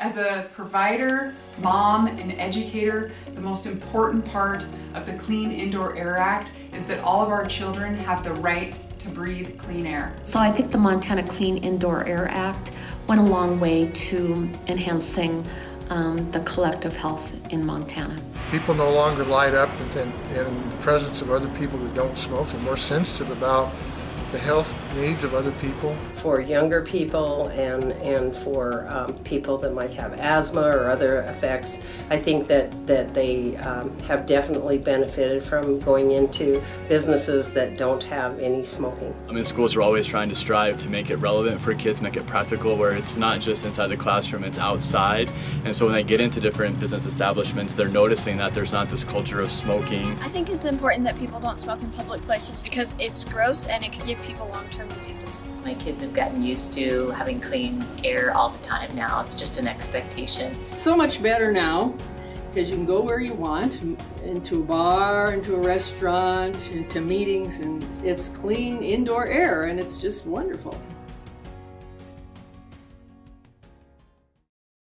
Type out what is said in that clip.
As a provider, mom, and educator, the most important part of the Clean Indoor Air Act is that all of our children have the right to breathe clean air. So I think the Montana Clean Indoor Air Act went a long way to enhancing um, the collective health in Montana. People no longer light up in, in the presence of other people that don't smoke. They're more sensitive about the health needs of other people. For younger people and, and for um, people that might have asthma or other effects, I think that, that they um, have definitely benefited from going into businesses that don't have any smoking. I mean, schools are always trying to strive to make it relevant for kids, make it practical, where it's not just inside the classroom, it's outside. And so when they get into different business establishments, they're noticing that there's not this culture of smoking. I think it's important that people don't smoke in public places because it's gross and it can give people long-term diseases. My kids have gotten used to having clean air all the time now. It's just an expectation. So much better now because you can go where you want, into a bar, into a restaurant, into meetings, and it's clean indoor air, and it's just wonderful.